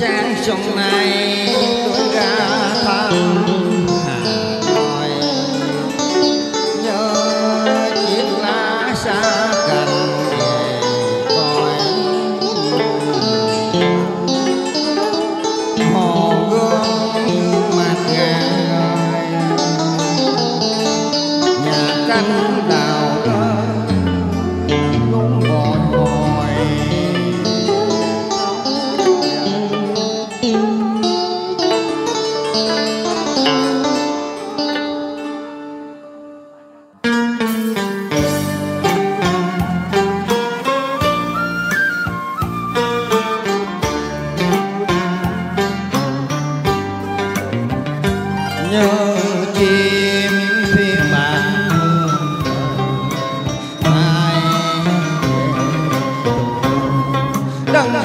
Trang trọng này tôi ra thăm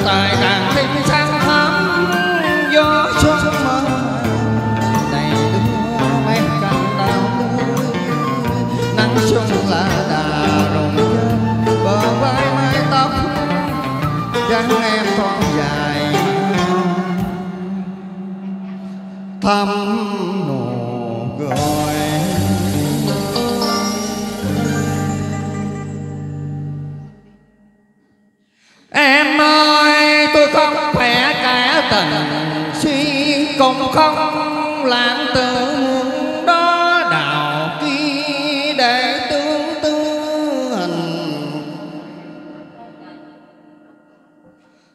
tài càng thêm sang thắm gió xuân mơ này đưa mấy cành đào tươi nắng xuân là đà rồng bờ vai mái tóc dáng em thon dài thăm nụ cười tình suy cùng không lãng tử muôn đó đạo kia để tương tư hình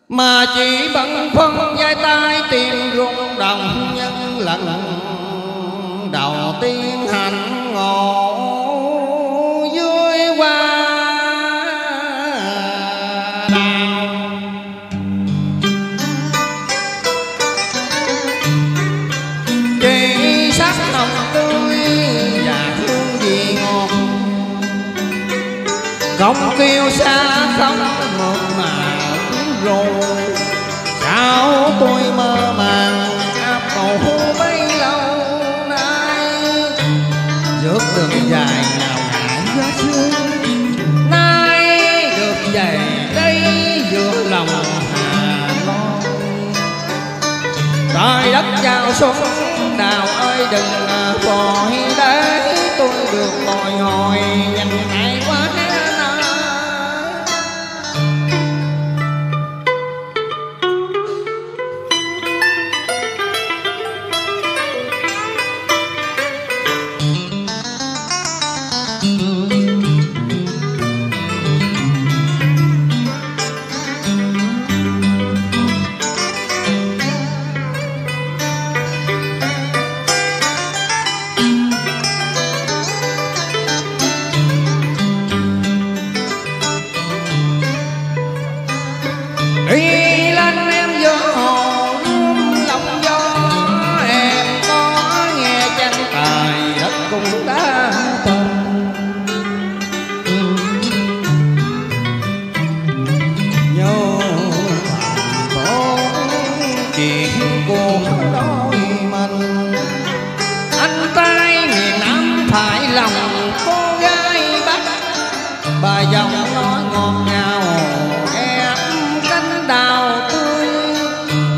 mà chỉ bằng phân vai tay tìm rung đồng nhân lần đầu tiên. Sông kêu xa không một mà rồi. Sao tôi mơ màng, áp cầu bấy lâu nay? Dược đường dài nào ngại gió sương nay được về đây giữa lòng hà lo trời đất giao xuân nào ơi đừng à, vội để tôi được bồi hồi. Nhanh. ngày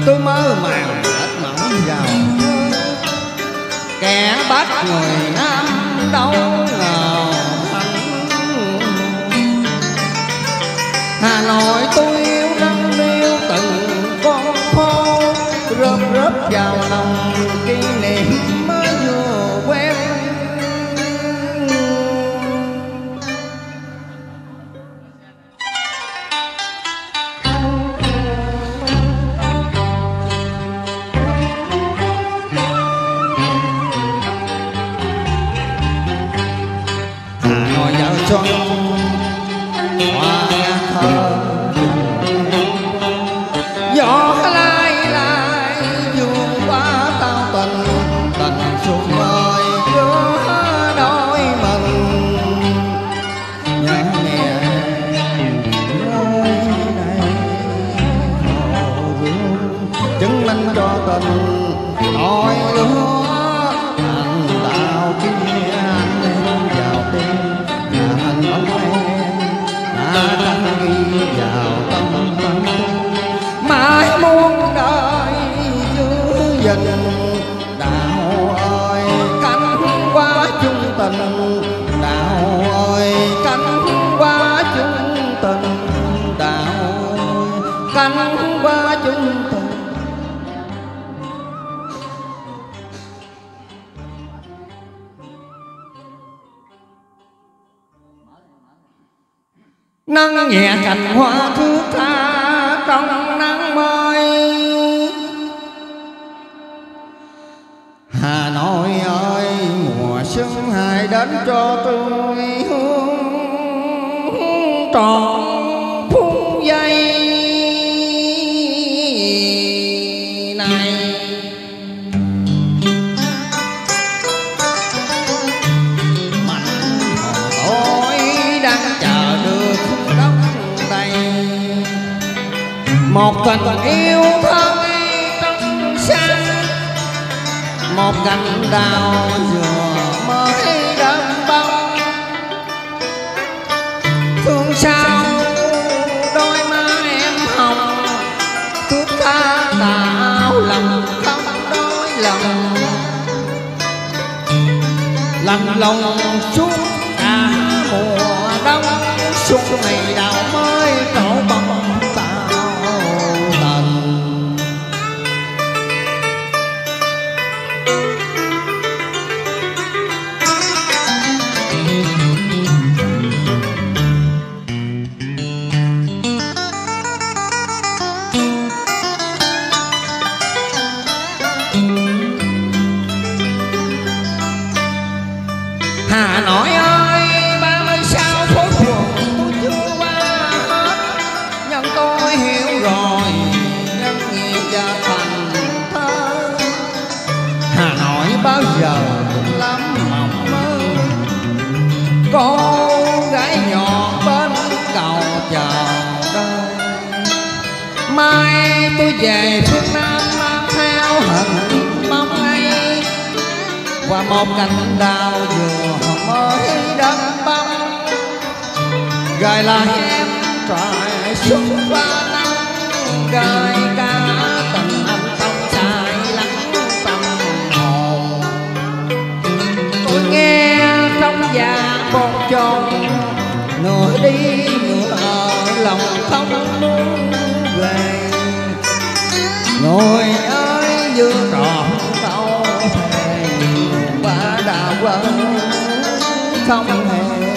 tôi mơ màng hết mộng vào kẻ bắt người nam đâu ngờ hà nội tôi yêu đang yêu từng con phố, rơm rớp vào lòng chứng minh cho tình nỗi lửa anh đạo kia anh lên vào tim nhà anh bóng em đã ghi vào tâm tâm. Mãi giữ gìn đạo ơi cánh qua chung tình đạo ơi cánh qua chung tình đạo ơi cánh qua chung tình nắng nhẹ cành hoa thứ tha trong nắng mới Hà Nội ơi, mùa xuân hãy đến cho tôi hương tròn. Còn yêu thương trong sáng một cành đào vừa mới đâm bông. Thương sao đôi má em hồng. Thước tha tạo lòng không đôi lòng. Lạnh lòng suốt và thành thơ. Hà Nội bao giờ cũng lắm mộng mơ. Cô gái nhỏ bên cầu chờ đợi. Mai tôi về phương Nam mang theo hình mong ấy qua một cành đào vừa mới đâm bông gài lại em trải xuống ba năm gài cả lòng không muốn về ngồi ơi như tròn câu thề và đã quên không hề